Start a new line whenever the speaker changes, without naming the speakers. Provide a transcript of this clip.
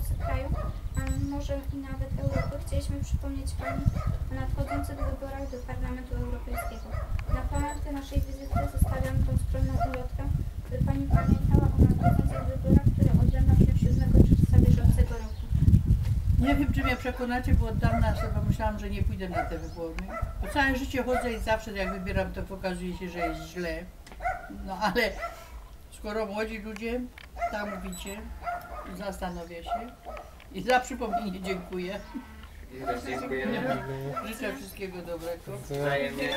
losy kraju, a może i nawet Europy, chcieliśmy przypomnieć Pani o nadchodzących wyborach do Parlamentu Europejskiego. Na pamiątkę naszej wizyty zostawiam tą skromną ulotkę, by Pani pamiętała o nadchodzących wyborach, które odbędą się 7 czerwca bieżącego roku.
Nie wiem, czy mnie przekonacie, bo od dawna sobie myślałam, że nie pójdę na te wybory. Bo całe życie chodzę i zawsze jak wybieram, to okazuje się, że jest źle. No ale skoro młodzi ludzie tak mówicie, zastanowię się. I za przypomnienie dziękuję.
Dziękujemy.
Życzę wszystkiego dobrego.
Wzajemnie.